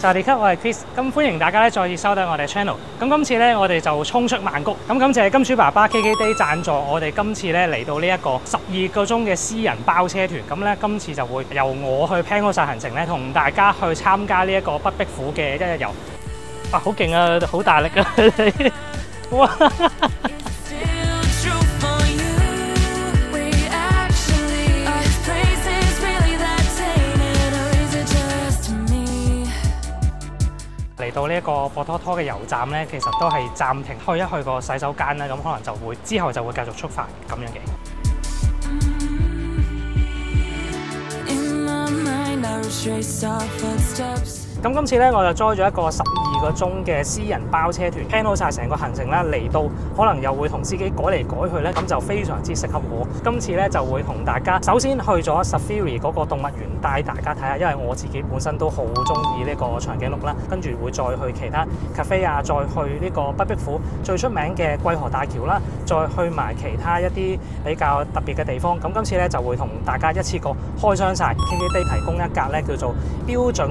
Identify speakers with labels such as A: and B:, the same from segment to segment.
A: 就係級，我係 Chris，咁歡迎大家咧再次收睇我哋 channel。咁今次咧，我哋就冲出曼谷。咁感謝金主爸爸 KK Day 贊助我哋今次咧嚟到呢一個十二個鐘嘅私人包車團。咁咧今次就會由我去 plan 嗰晒行程咧，同大家去參加呢一個北壁虎嘅一日遊。哇，好勁啊，好大力啊！哇！嚟到呢一個博拖拖嘅油站咧，其實都係暫停去一去個洗手間啦，咁可能就會之後就會繼續出發咁樣嘅。咁今次咧，我就載咗一個十二個鐘嘅私人包車團，plan 好晒成個行程啦，嚟到可能又會同司機改嚟改去咧，咁就非常之適合我。今次咧就會同大家首先去咗 Safari 嗰個動物園，帶大家睇下，因為我自己本身都好中意呢個長頸鹿啦，跟住會再去其他 cafe 啊，再去呢個北壁虎最出名嘅桂河大橋啦，再去埋其他一啲比較特別嘅地方。咁今次咧就會同大家一次過開箱晒 K K D 提供一格咧叫做標準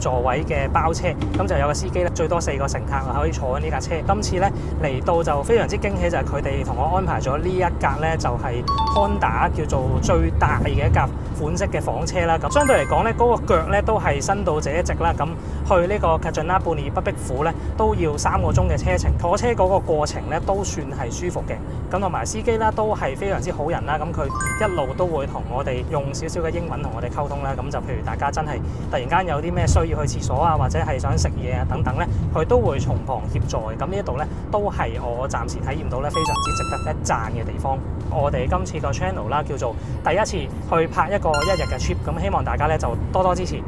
A: 座位嘅包車，咁就有個司機咧最多四個乘客可以坐喺呢架車。今次咧嚟到就非常之驚喜，就係佢哋同我安排咗呢一格咧就係 Honda 叫做最大嘅一架款式嘅房車啦。咁相對嚟講咧，嗰、個腳咧都係伸到這一直啦。咁去呢個 Kanchanaburi 北壁虎咧都要三個鐘嘅車程，坐車嗰個過程咧都算係舒服嘅。咁同埋司機啦都係非常之好人啦。咁佢一路都會同我哋用少少嘅英文同我哋溝通啦。咁就譬如大家真係突然間有啲咩需要去廁所啊，或者係想食嘢啊等等咧，佢都會從旁協助。咁呢一度咧，都係我暫時體驗到咧非常之值得一讚嘅地方。我哋今次個 channel 啦，叫做第一次去拍一個一日嘅 trip，咁希望大家咧就多多支持。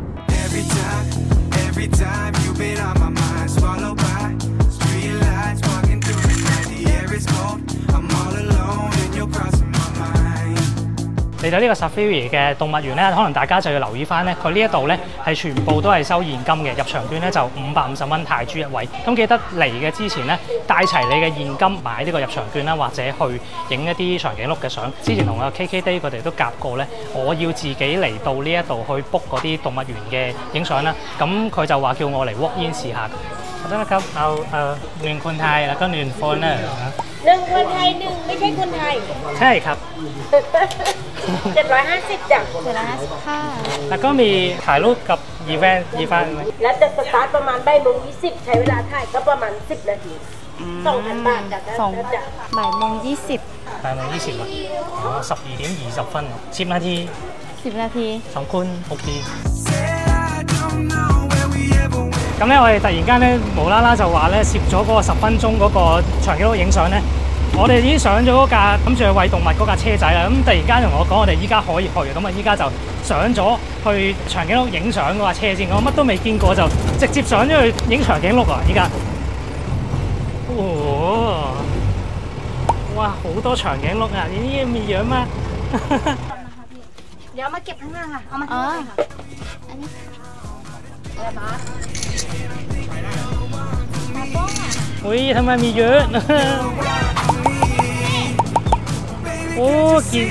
A: 嚟到呢個 Safari 嘅動物園咧，可能大家就要留意翻咧，佢呢一度咧係全部都係收現金嘅，入場券咧就五百五十蚊泰銖一位。咁記得嚟嘅之前咧，帶齊你嘅現金買呢個入場券啦，或者去影一啲長頸鹿嘅相。之前同阿 KK Day 佢哋都夾過咧，我要自己嚟到呢一度去 book 嗰啲動物園嘅影相啦。咁佢就話叫我嚟 walk in 試下。 好得啦ครับเอาเอ่อหนึ่งคนไทยแล้วก็หนึ่ง foreigner
B: หนึ่งคนไทยหนึ่งไม่ใช่คนไทย
A: ใช่ครับ
B: เจ็ดร้อยห้าสิบจ้ะ
A: แล้วก็มีถ่ายรูปกับอีเวนต์อีเวนต์
B: แล้วจะสตาร์ทประมาณบ่ายโมงยี่สิบใช้เวลาถ่ายก็ประมาณสิบนาทีสองพันบาทจ้ะ
C: สอง
B: แล้วจ้ะ
C: บ่ายโมงยี่สิบ
A: แปดโมงยี่สิบอ่ะอ๋อ十二点二十分สิบนาที
C: สิบนาที
A: สองคนโอเค 咁咧，我哋突然間咧無啦啦就話咧攝咗嗰個十分鐘嗰個長鏡頭影相咧，我哋已經上咗嗰架諗住去喂動物嗰架車仔啦。咁突然間同我講，我哋依家可以去，咁啊依家就上咗去長鏡鹿影相嗰架車先。我乜都未見過，就直接上咗去影長鏡鹿啊！依家，哦，哇，好多長鏡鹿啊！你呢咁咩樣？你有
B: 乜夾啊？我啊。อุ้
A: ยทำไมมีเยอะ โอ้กิน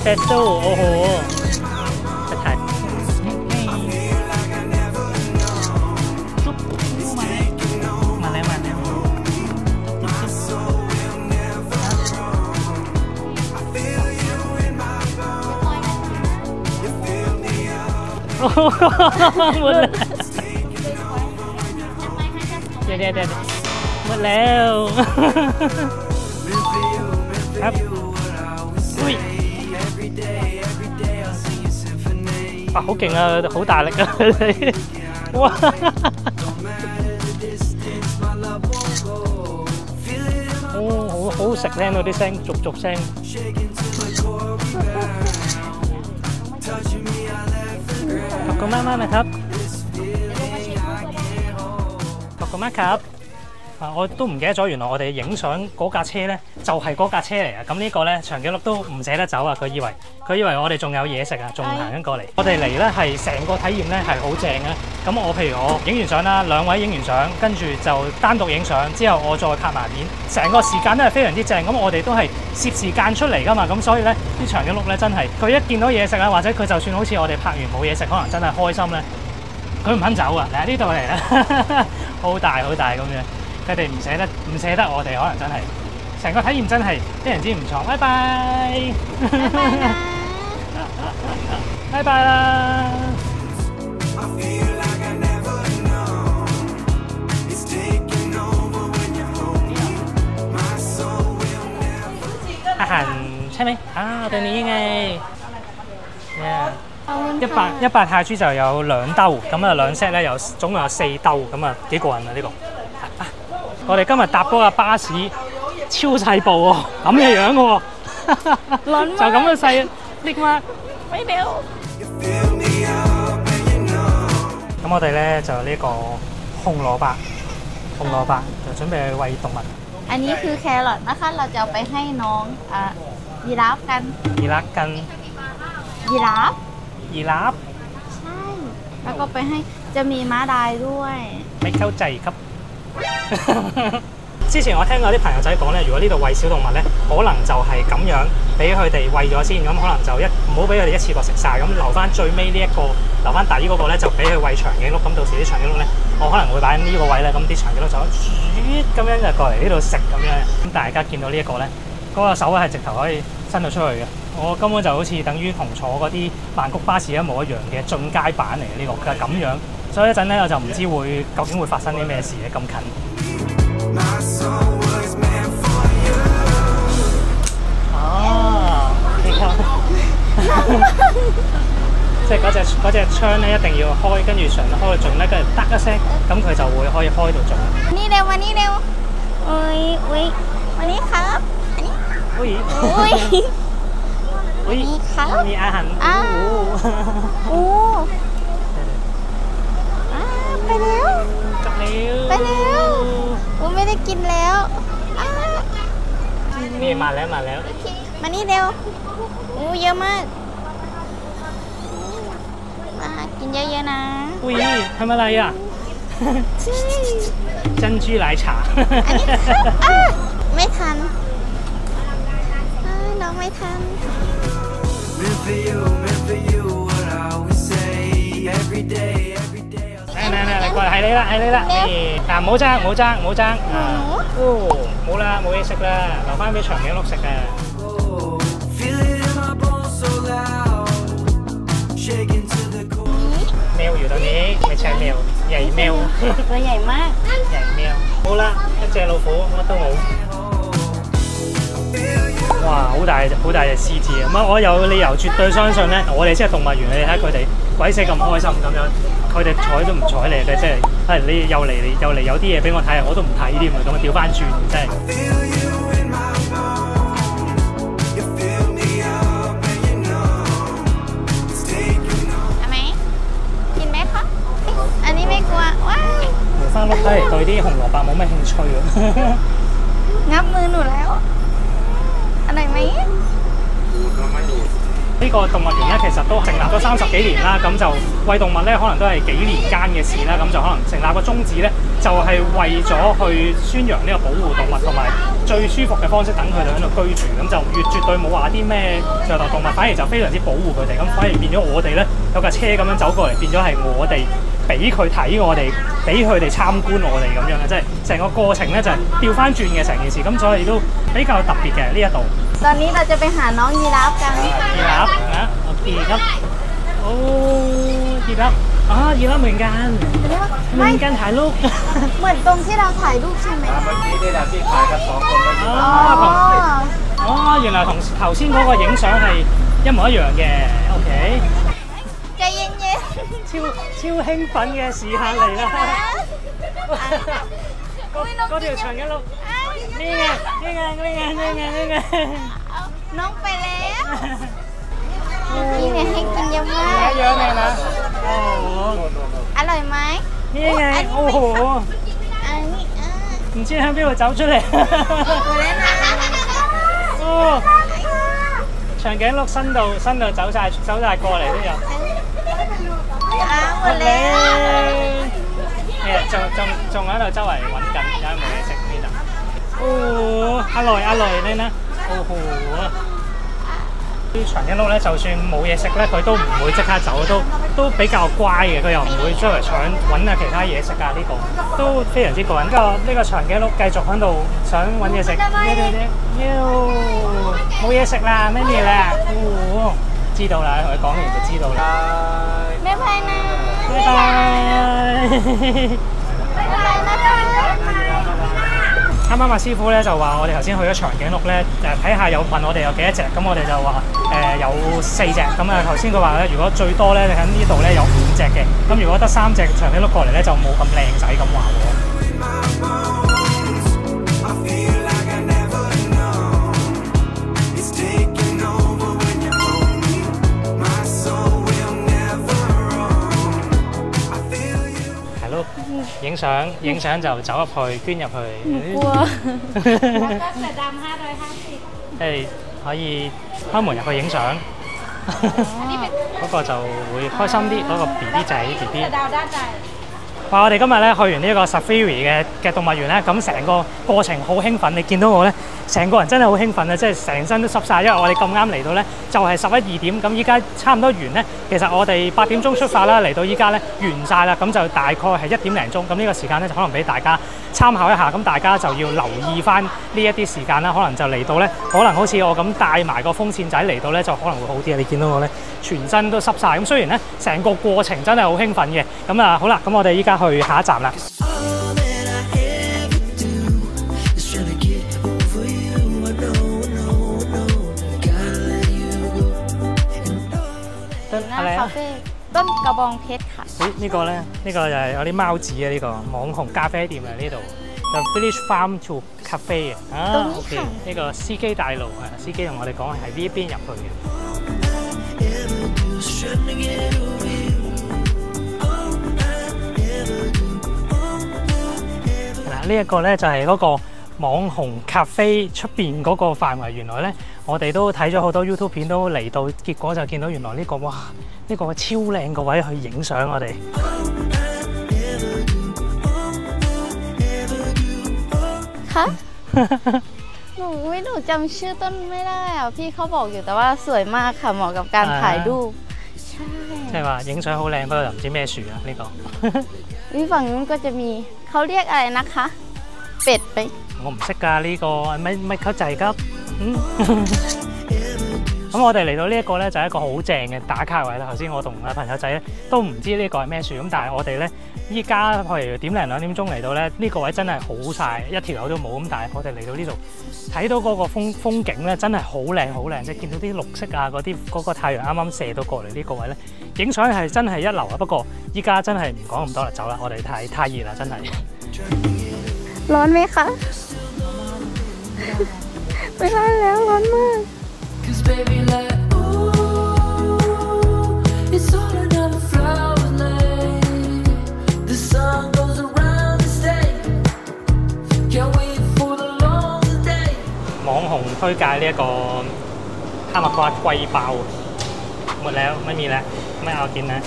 A: เซตโซโอ้โห หหมดแล้วเดี๋ยวเดี๋ยวเดี๋ยวหมดแล้ว ครับอุ้ย啊，好劲啊，好大力啊！哇！哦，好好食，听到啲声，逐逐声。 ขอบคุณมากมากนะครับ ขอบคุณมากครับ 啊！我都唔記得咗，原來我哋影相嗰架車咧就係嗰架車嚟啊！咁呢個咧長頸鹿都唔捨得走啊！佢以為佢以為我哋仲有嘢食啊，仲行緊過嚟。我哋嚟咧係成個體驗咧係好正啊。咁我譬如我影完相啦，兩位影完相，跟住就單獨影相，之後我再拍埋片，成個時間都係非常之正。咁我哋都係攝時間出嚟噶嘛，咁所以咧啲長頸鹿咧真係佢一見到嘢食啊，或者佢就算好似我哋拍完冇嘢食，可能真係開心咧，佢唔肯走啊！嚟呢度嚟啦，好大好大咁樣。佢哋唔捨得，唔捨得我哋，可能真係成個體驗真係非常之唔錯。拜拜，拜拜啦。阿恒，猜未？啊，
C: 我英已
A: 一百一百泰铢就有两兜，咁啊两 set 咧有总共有四兜，咁啊几过人啊呢、這个。啊我哋今日搭嗰个巴士超细部喎，咁嘅样嘅喎，就咁嘅细，拎嘛咪了。
D: You fill me up and you know.
A: 咁我哋咧就呢个红萝卜，红萝卜就准备去喂动物，
C: อันนี้คือแครอทนะคะ เราจะเอาไปให้น้องอ่ายีราฟกัน
A: ยีราฟกัน
C: ยีราฟ
A: ยีราฟ
C: ใช่ แล้วก็ไปให้จะมีม้าลายด้วย
A: ไม่เข้าใจครับ。 之前我聽過啲朋友仔講咧，如果呢度餵小動物咧，可能就係咁樣俾佢哋餵咗先，咁可能就一唔好俾佢哋一次過食晒，咁留翻最尾呢一個，留翻底嗰個咧就俾佢餵長頸鹿，咁到時啲長頸鹿咧，我可能會擺喺呢個位咧，咁啲長頸鹿就咁樣就過嚟呢度食咁樣，咁大家見到呢一個咧，嗰、個手係直頭可以伸到出去嘅，我根本就好似等於同坐嗰啲曼谷巴士一模一樣嘅進階版嚟嘅呢個，佢係咁樣，所以一陣咧，我就唔知會究竟會發生啲咩事嘅咁近。啊，即係嗰只嗰只窗咧一定要開，跟住上開到盡咧，跟住得一聲，咁佢就會可以開到盡。
C: 呢度喂
A: 呢度，喂喂，咪呢
C: 喂，喂。喂，
A: 咪客，咪阿
C: 含，哦，哦。 ไปแล้ว
A: กับแล้ว
C: ไปแล้วอูไม่ได้กินแล้ว
A: นี่มาแล้วมาแล้ว
C: มานี่เร็วอูเยอะมากมากินเยอะๆนะ
A: อุ้ยทำอะไรอะจัน
C: จี้ไหลฉาอันนี้ไม่ทันน้องไม่ทัน
D: every day.
A: 嚟嚟嚟嚟过嚟系你啦系你啦，
C: 咩
A: 诶嗱唔好争唔好争唔好争啊！
C: หนู
A: 哦，冇啦冇嘢食啦，留翻俾长颈鹿食嘅。
D: go. Feel it in my bones so loud. Shaking to the core.
A: แมวอยู่ตรงนี้ไม่ใช่แมวใหญ่แมว
C: ตัวใหญ่มาก
A: ใหญ่แมว冇啦，一只老虎乜都冇。
D: Feel you.
A: 哇！好大好大只狮子啊！咁啊，我有理由绝对相信咧，我哋即系动物园，你睇佢哋鬼死咁开心咁样， 佢哋睬都唔睬你嘅，即系系你又嚟又嚟有啲嘢俾我睇，我都唔睇添啊！咁啊调翻转，真系
D: Feel you in my bones. You fill me up and you know it's taking over.
C: เอาไหมกินไหมคะเอ๊ะอันนี้ไม่กลัว ว้าย
A: 梅花鹿睇嚟对啲红萝卜冇乜兴趣喎。
C: งับมือหนูแล้วอร่อยไหม
A: 呢個動物園咧，其實都成立咗三十幾年啦，咁就喂動物咧，可能都係幾年間嘅事啦，咁就可能成立個宗旨咧，就係、為咗去宣揚呢個保護動物同埋最舒服嘅方式，等佢哋喺度居住，咁就越絕對冇話啲咩虐待動物，反而就非常之保護佢哋，咁反而變咗我哋咧有架車咁樣走過嚟，變咗係我哋俾佢睇我哋，俾佢哋參觀我哋咁樣嘅，即係成個過程咧就係調翻轉嘅成件事，咁所以都比較特別嘅呢一度。
C: ตอนนี้เราจะไปหาน้องยีราฟกัน
A: ยีราฟนะโอเคครับ โอ้ยีราฟอ๋อยีราฟเหมือนกันเหมื
C: ไม่
A: อนกันถ่ายรูป
C: เหมือนตรงที่เราถ่ายรูปใช่ไหม
A: อ๋อ
C: อ๋อ
A: 同อ๋อ原来同头先嗰个影相系一模一样嘅，OK，
C: ใจเย็น
A: 超超兴奋嘅时刻嚟啦！嗰嗰条长颈鹿， 呢个呢个呢个呢个呢个。
C: ๆเอาน้องไปแล้วนี่เนี่ยให้กินเยอะมา
A: หลาก ยเยอะเลยนะ โอ้โห
C: อร่อยไหม
A: นี่ไง โอ้โห
C: อันนี้อ่ะ
A: 唔知喺边度走出嚟。哦，长颈鹿伸到伸到走晒走晒过嚟都有。
C: 啊，我
A: 你
C: 咧，
A: 诶仲仲仲喺度周围揾紧，有冇嘢食 边度？哦，阿来阿来你呢？哦吼啊！啲长颈鹿咧，就算冇嘢食咧，佢都唔会即刻走，都都比较乖嘅，佢又唔会周围抢揾下其他嘢食啊！呢、个都非常之过瘾。呢、个呢、个长颈鹿继续喺度想揾嘢食，妖冇嘢食啦，咩嘢啦？哦，知道啦，同佢讲完就知道啦。
C: บ๊ายบายนะ
A: 拜拜。 啱啱阿師傅咧就話我哋頭先去咗長頸鹿咧，誒睇下有問我哋有幾多隻，咁我哋就話誒、有四隻，咁啊頭先佢話咧，如果最多咧，你喺呢度咧有五隻嘅，咁如果得三隻長頸鹿過嚟咧，就冇咁靚仔咁話喎。影相，影相就走入去，捐入去。
C: 哇！得啖
A: 对虾先。可以开门入去影相。嗰个就会开心啲，嗰、個个 B B 仔 B B。哇！我哋今日咧去完呢個个 Safari 嘅嘅动物园咧，咁成个过程好兴奋，你见到我咧。成個人真係好興奮啊！即係成身都濕晒，因為我哋咁啱嚟到咧，就係十一二點。咁依家差唔多完咧。其實我哋八點鐘出發啦，嚟到依家咧完晒啦。咁就大概係一點零鐘。咁呢個時間咧就可能俾大家參考一下。咁大家就要留意翻呢一啲時間啦。可能就嚟到咧，可能好似我咁帶埋個風扇仔嚟到咧，就可能會好啲啊！你見到我咧，全身都濕晒。咁雖然咧成個過程真係好興奮嘅。咁啊好啦，咁我哋依家去下一站啦。得
C: หน้า
A: อะไร
C: คา
A: 啊？
C: เฟ่ต้นกระบองเพชรค่ะ
A: 咦，呢个咧，呢个就系有啲猫纸啊！呢个网红咖啡店啊，呢度就 Village Farm to Cafe 啊。啊
C: 当然，
A: OK，
C: 系
A: 呢个司机大路啊，司机同我哋讲系呢一边入去嘅。
E: Ever do is trying to get over you. All I ever do, all I ever
A: 嗱，呢一个咧就系嗰个 网红咖啡出边嗰个范围。原来咧，我哋都睇咗好多 YouTube 片，都嚟到，结果就见到原来呢、个哇，呢、个超靓个位去影相，我哋。
C: คะหนูไม่หนูจำชื่อต้นไม่ได้อ่ะพี่เขาบอกอยู่แต่ว่าสวยมากค่ะเหมาะกับการ
A: อ่า
C: ถ่ายรูปใช่
A: 即系话影相好靓，不过就唔知咩树啊呢、个。
C: วิฝั่งนู้นก็จะมีเขาเรียกอะไรนะคะ เป็ดไหม
A: 我唔识㗎呢个，咪咪沟仔急。嗯。咁我哋嚟到呢一个咧，就系一个好正嘅打卡位啦。头先我同啊朋友仔咧都唔知呢个系咩树，咁但系我哋咧依家譬如点零两点钟嚟到咧，呢、个位真系好晒，一条友都冇。咁但系我哋嚟到呢度睇到嗰个风风景咧，真系好靓好靓，即系见到啲绿色啊，嗰啲嗰个太阳啱啱射到过嚟呢个位咧，影相系真系一流啊！不过依家真系唔讲咁多啦，走啦，我哋太太热啦，真系。
C: ร้อนไหมคะ ไม่ได้แล้วร้อนมาก
F: Cause baby, like, ooh, it's all another flower lane. The sun goes around the state. Can't wait for the long day.
A: 网红推介呢一个哈密瓜龟包，หมดแล้วไม่มีแล้วไม่เอากินนะ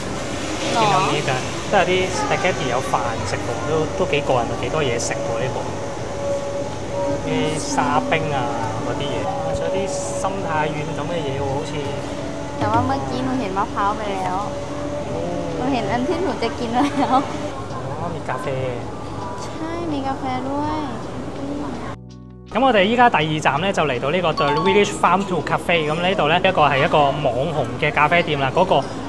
A: กินตรงนี้กัน 都有啲 spaghetti 有饭食喎，都都几过瘾喎，几多嘢食喎呢个啲沙冰啊嗰啲嘢，仲有啲心太软咁嘅嘢喎，好似
C: แต่ว่าเมื่อกี้หนูเห็นมะพร้าวไปแล้วหนูเห็นอันที่หนูจะกินแล้ว
A: อ๋อมีกาแฟ
C: ใช่มีกาแฟด้วย
A: 咁我哋依家第二站咧就嚟到呢个 The Village Farm to Cafe，咁呢度咧一个系一个网红嘅咖啡店啦，嗰、个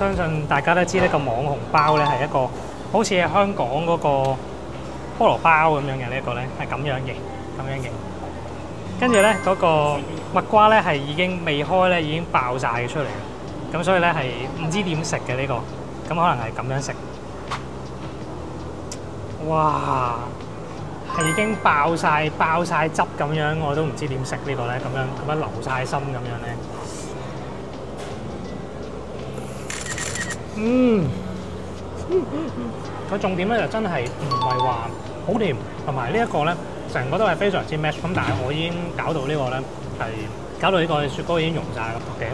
A: 相信大家都知呢個網紅包咧係一個好似香港嗰個菠蘿包咁樣嘅呢一個咧係咁樣嘅，咁樣嘅。跟住咧嗰個蜜瓜咧係已經未開咧已經爆晒出嚟嘅，咁所以咧係唔知點食嘅呢個，咁可能係咁樣食。哇！係已經爆晒爆晒汁咁樣，我都唔知點食呢個咧，咁樣咁樣流晒心咁樣咧。嗯，佢重點咧就真係唔係話好甜，同埋呢一個咧成個都係非常之 match。咁但係我已經搞到呢個咧係搞到呢個雪糕已經溶晒啦。OK，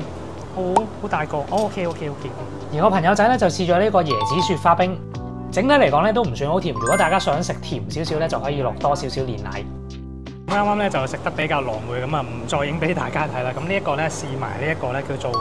A: 好好大個。哦，OK OK OK。而我朋友仔咧就試咗呢個椰子雪花冰。整體嚟講咧都唔算好甜，如果大家想食甜少少咧，就可以落多少少煉奶。啱啱咧就食得比較狼狽咁啊，唔再影俾大家睇啦。咁呢一個咧試埋呢一個咧叫做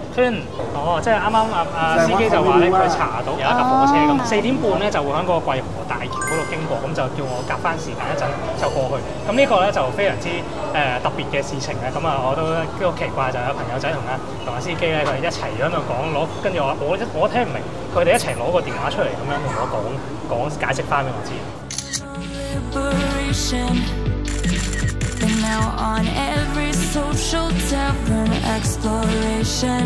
A: 圈，哦，即係啱啱阿阿司機就話咧，佢查到有一架火車咁，四點半咧就會喺嗰個桂河大橋嗰度經過，咁就叫我夾翻時間一陣就過去。咁呢個咧就非常之誒、呃特別嘅事情咧，咁啊我都都好奇怪，就有朋友仔同阿同阿司機咧，佢哋一齊喺度講攞，跟住我我一我聽唔明，佢哋一齊攞個電話出嚟咁樣同我講講解釋翻俾我知。
F: liberation. And now on every social tavern exploration.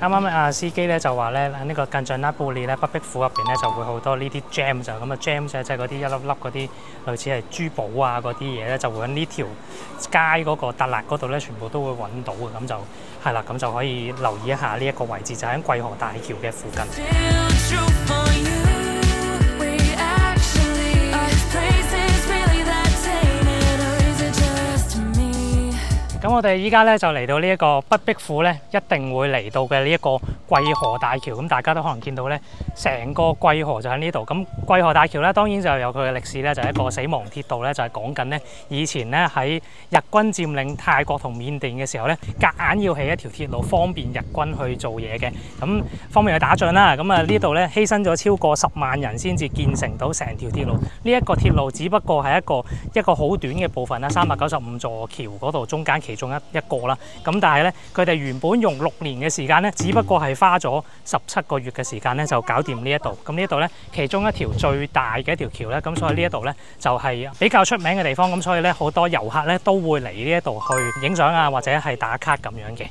A: 啱啱啊司機咧就話咧呢個近象拉布列咧北壁府入邊咧就會好多呢啲 gem 就咁啊 gem 就即係嗰啲一粒粒嗰啲類似係珠寶啊嗰啲嘢咧就會喺呢條街嗰個特辣嗰度咧全部都會揾到嘅，咁就係啦，咁就可以留意一下呢一個位置，就喺桂河大橋嘅附近。咁我哋依家咧就嚟到呢一个北壁府咧，一定会嚟到嘅呢一个桂河大桥。咁大家都可能见到咧，成个桂河就喺呢度。咁桂河大桥咧，当然就有佢嘅历史咧，就系一个死亡铁道咧，就系讲紧咧以前咧喺日军占领泰国同缅甸嘅时候咧，夹硬要起一条铁路，方便日军去做嘢嘅。咁方便去打仗啦。咁啊呢度咧牺牲咗超过十万人先至建成到成条铁路。呢、一个铁路只不过系一个一个好短嘅部分啦，三百九十五座桥嗰度中间其中一一個啦。咁但係咧，佢哋原本用六年嘅時間咧，只不過係花咗十七個月嘅時間咧，就搞掂呢一度。咁呢一度咧，其中一條最大嘅一條橋咧，咁所以呢一度咧就係比較出名嘅地方。咁所以咧，好多遊客咧都會嚟呢一度去影相啊，或者係打卡咁樣嘅。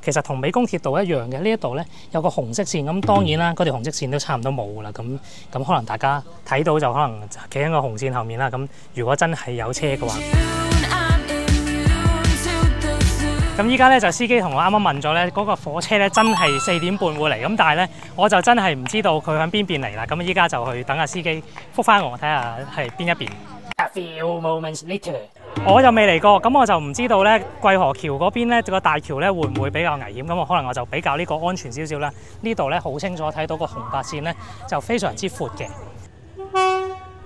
A: 其實同美宮鐵道一樣嘅，呢一度咧有個紅色線，咁當然啦，嗰條紅色線都差唔多冇啦，咁咁可能大家睇到就可能企喺個紅線後面啦。咁如果真係有車嘅話，咁依家咧就司機同我啱啱問咗咧，嗰個火車咧真係四點半會嚟，咁但係咧我就真係唔知道佢響邊邊嚟啦。咁依家就去等阿司機覆翻我，睇下係邊一邊。A few moments later，我又未嚟過，咁我就唔知道咧桂河橋嗰邊咧個大橋咧會唔會比較危險？咁我可能我就比較呢個安全少少啦。呢度咧好清楚睇到個紅白線咧就非常之闊嘅。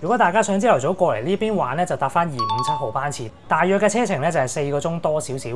A: 如果大家想朝頭早過嚟呢邊玩呢，就搭翻二五七號班次，大約嘅車程呢就係四個鐘多少少。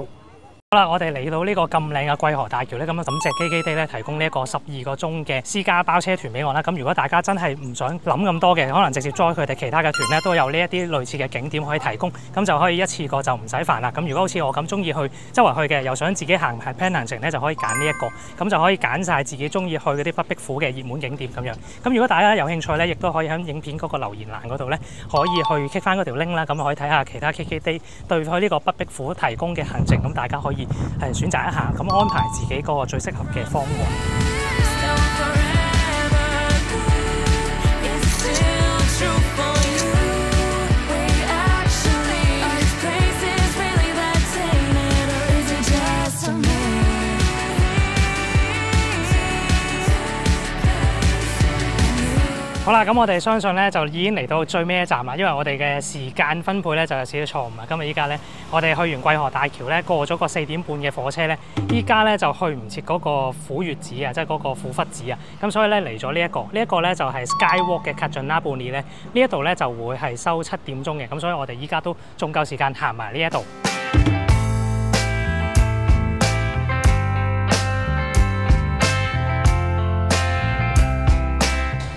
A: 好啦，我哋嚟到呢個咁靚嘅桂河大橋咧，咁啊感謝基基地咧提供呢一個十二個鐘嘅私家包車團俾我啦。咁如果大家真係唔想諗咁多嘅，可能直接 join 佢哋其他嘅團咧，都有呢一啲類似嘅景點可以提供，咁就可以一次過就唔使煩啦。咁如果好似我咁中意去周圍去嘅，又想自己行系 plan 行程咧，就可以揀呢一個，咁就可以揀晒自己中意去嗰啲北壁府嘅熱門景點咁樣。咁如果大家有興趣咧，亦都可以喺影片嗰個留言欄嗰度咧，可以去 click 翻嗰條 link 啦，咁可以睇下其他 K K D 对佢呢個北壁府提供嘅行程，咁大家可以誒選擇一下，咁安排自己嗰個最適合嘅方案。咁我哋相信咧就已經嚟到最尾一站啦，因為我哋嘅時間分配咧就有少少錯誤啊。今日依家咧，我哋去完桂河大橋咧，過咗個四點半嘅火車咧，依家咧就去唔切嗰個虎穴寺啊，即係嗰個虎窟寺啊。咁所以咧嚟咗呢一個，呢、一個咧就係 Skywalk 嘅 Kanchanaburi 咧，呢一度咧就會係收七點鐘嘅，咁所以我哋依家都仲夠時間行埋呢一度。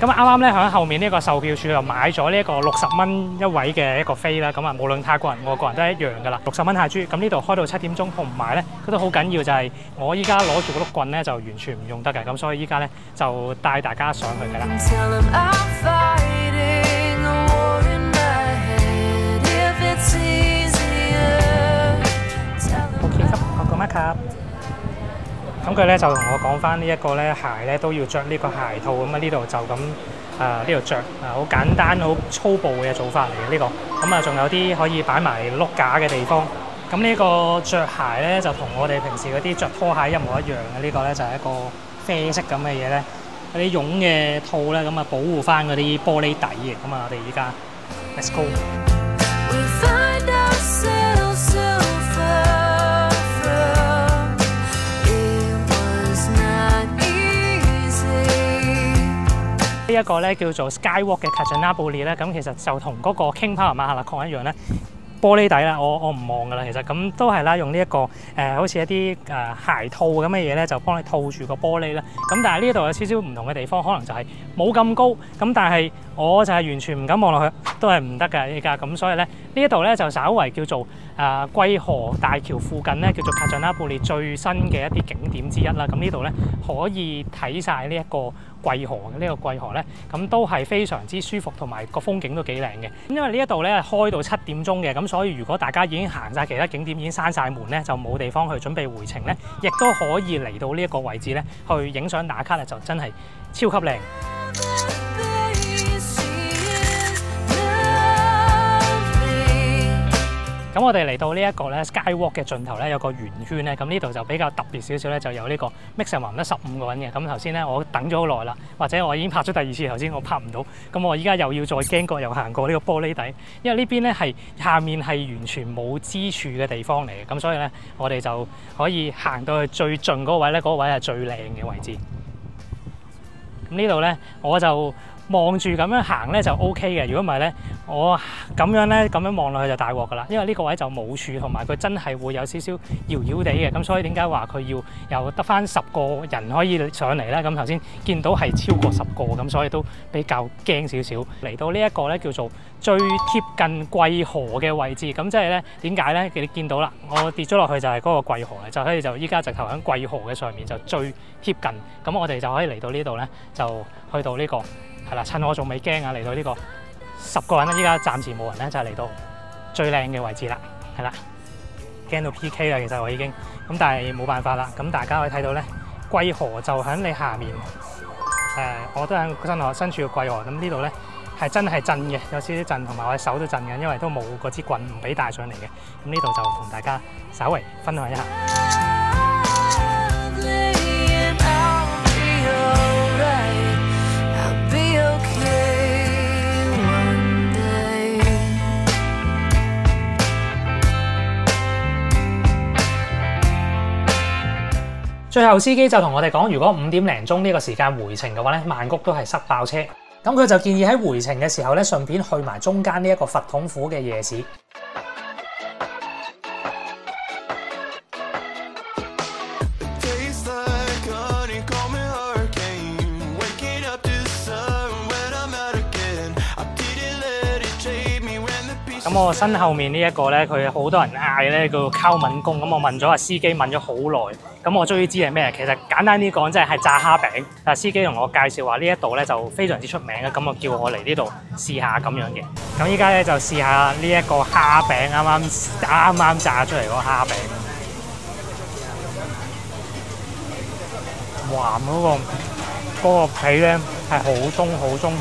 A: 咁啊啱啱咧喺後面呢個售票處就買咗呢一個六十蚊一位嘅一個飛啦，咁啊無論泰國人、外國人都係一樣噶啦，六十蚊泰銖。咁呢度開到七點鐘，同埋咧佢都好緊要就係我依家攞住個碌棍咧就完全唔用得嘅，咁所以依家咧就帶大家上去㗎啦。咁佢咧就同我講翻呢一個咧鞋咧都要着呢個鞋套咁啊，呢度就咁啊呢度着啊，好簡單好粗暴嘅做法嚟嘅呢個。咁啊，仲有啲可以擺埋碌架嘅地方。咁呢個着鞋咧就同我哋平時嗰啲着拖鞋一模一樣嘅。呢、個咧就係一個啡色咁嘅嘢咧，嗰啲絨嘅套咧咁啊保護翻嗰啲玻璃底嘅。咁啊，我哋依家 let's go。一個咧叫做 Skywalk 嘅 Kanchanaburi 咧，咁其實就同嗰個 King Power 馬哈拉礦一樣咧，玻璃底啦，我我唔望噶啦，其實咁都係啦，用呢、一個誒、好似一啲誒、鞋套咁嘅嘢咧，就幫你套住個玻璃啦。咁但係呢度有少少唔同嘅地方，可能就係冇咁高，咁但係我就係完全唔敢望落去，都係唔得㗎依家。咁所以咧呢一度咧就稍為叫做誒、呃、桂河大橋附近咧叫做 Kanchanaburi 最新嘅一啲景點之一啦。咁呢度咧可以睇晒呢一個桂河嘅呢、個桂河咧，咁都係非常之舒服，同埋個風景都幾靚嘅。因為呢一度咧開到七點鐘嘅，咁所以如果大家已經行晒其他景點，已經閂晒門咧，就冇地方去準備回程咧，亦都可以嚟到呢一個位置咧去影相打卡咧，就真係超級靚。咁我哋嚟到呢一個咧 Skywalk 嘅盡頭咧，有個圓圈咧，咁呢度就比較特別少少咧，就有呢個 maximum 得十五個人嘅。咁頭先咧我等咗好耐啦，或者我已經拍咗第二次，頭先我拍唔到，咁我依家又要再經過又行過呢個玻璃底，因為呢邊咧係下面係完全冇支柱嘅地方嚟嘅，咁所以咧我哋就可以行到去最盡嗰位咧，嗰、位係最靚嘅位置。咁呢度咧我就望住咁樣行咧就 O K 嘅，如果唔係咧，我咁樣咧咁樣望落去就大鑊噶啦，因為呢個位就冇柱，同埋佢真係會有少少搖搖地嘅，咁所以點解話佢要又得翻十個人可以上嚟咧？咁頭先見到係超過十個，咁所以都比較驚少少。嚟到呢一個咧叫做最貼近桂河嘅位置，咁即係咧點解咧？你見到啦，我跌咗落去就係嗰個桂河嘅，就所以就依家直頭喺桂河嘅上面就最貼近，咁我哋就可以嚟到呢度咧，就去到呢、個。係啦，趁我仲未驚啊，嚟到呢個十個人啦，依家暫時冇人咧，就係嚟到最靚嘅位置啦，係啦，驚到 PK 啦，其實我已經咁，但係冇辦法啦。咁大家可以睇到咧，桂河就喺你下面，誒、我都喺身我身處嘅桂河，咁呢度咧係真係震嘅，有少少震，同埋我嘅手都震緊，因為都冇嗰支棍唔俾帶上嚟嘅。咁呢度就同大家稍微分享一下。最後司機就同我哋講，如果五點零鐘呢個時間回程嘅話咧，曼谷都係塞爆車。咁佢就建議喺回程嘅時候咧，順便去埋中間呢一個佛統府嘅夜市。咁我身後面呢一個咧，佢好多人嗌咧叫溝敏公，咁我問咗阿司機問咗好耐，咁我終於知係咩？其實簡單啲講，即係係炸蝦餅。但司機同我介紹話呢一度咧就非常之出名嘅，咁我叫我嚟呢度試下咁樣嘅。咁依家咧就試下呢一個蝦餅，啱啱啱啱炸出嚟嗰個蝦餅。哇！嗰、個嗰、個皮咧係好鬆好鬆，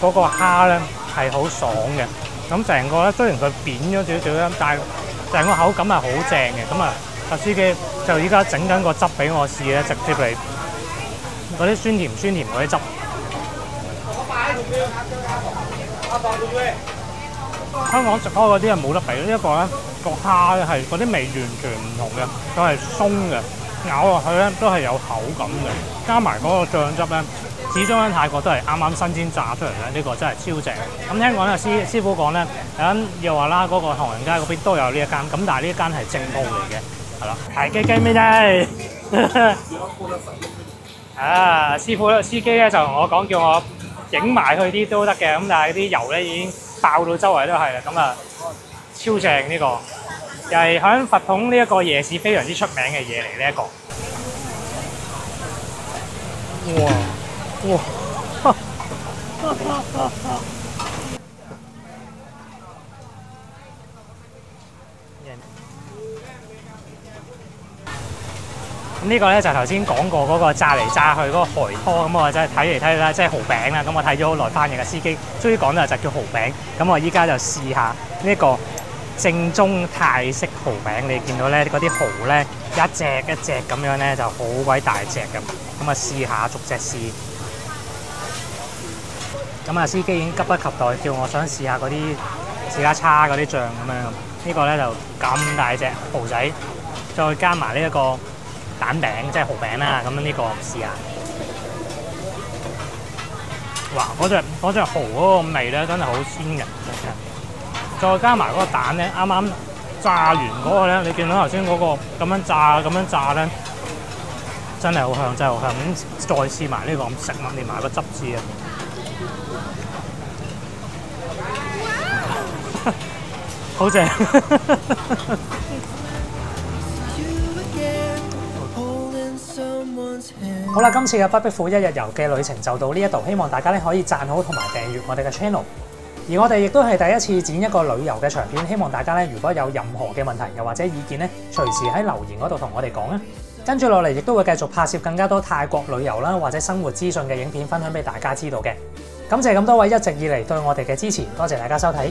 A: 嗰、個蝦咧係好爽嘅。咁成個咧雖然佢扁咗少少啦，但係成個口感係好正嘅。咁啊，阿司機就依家整緊個汁俾我試咧，直接嚟嗰啲酸甜酸甜嗰啲汁。香港食開嗰啲係冇得比，呢一個咧個蝦咧係嗰啲味完全唔同嘅，佢係鬆嘅，咬落去咧都係有口感嘅，加埋嗰個醬汁咧，始終喺泰國都係啱啱新鮮炸出嚟咧，呢、個真係超正。咁聽講咧，師師傅講咧，咁又話啦，嗰、個唐人街嗰邊都有呢一間，咁但係呢一間係正鋪嚟嘅，係啦，係雞雞咩啫？啊，師傅咧，司機咧就同我講叫我影埋去啲都得嘅，咁但係啲油咧已經爆到周圍都係啦，咁啊超正呢、個，又係喺佛統呢一個夜市非常之出名嘅嘢嚟呢一個。哇哇！咁呢個咧就頭先講過嗰個炸嚟炸去嗰個海拖，咁我真係睇嚟睇去啦，即係蠔餅啦。咁我睇咗好耐翻譯嘅司機，終於講到就叫蠔餅。咁我依家就試下呢一個正宗泰式蠔餅。你見到咧嗰啲蠔咧一隻一隻咁樣咧就好鬼大隻咁。咁啊試下逐隻試。咁啊司機已經急不及待叫我想試下嗰啲自家叉嗰啲醬咁樣。呢個咧就咁大隻蠔仔，再加埋呢一個。蛋餅即係蠔餅啦，咁樣呢個試下。哇！嗰只嗰只蠔嗰個味咧真係好鮮嘅，再加埋嗰個蛋咧，啱啱炸完嗰個咧，你見到頭先嗰個咁樣炸咁樣炸咧，真係好香，真係好香。咁再試埋呢個食物連埋個汁試啊！好正。好啦，今次嘅不逼虎一日遊嘅旅程就到呢一度，希望大家咧可以讚好同埋訂閱我哋嘅 channel。而我哋亦都係第一次剪一個旅遊嘅長片，希望大家咧如果有任何嘅問題又或者意見咧，隨時喺留言嗰度同我哋講啊。跟住落嚟亦都會繼續拍攝更加多泰國旅遊啦或者生活資訊嘅影片分享俾大家知道嘅。感謝咁多位一直以嚟對我哋嘅支持，多謝大家收睇。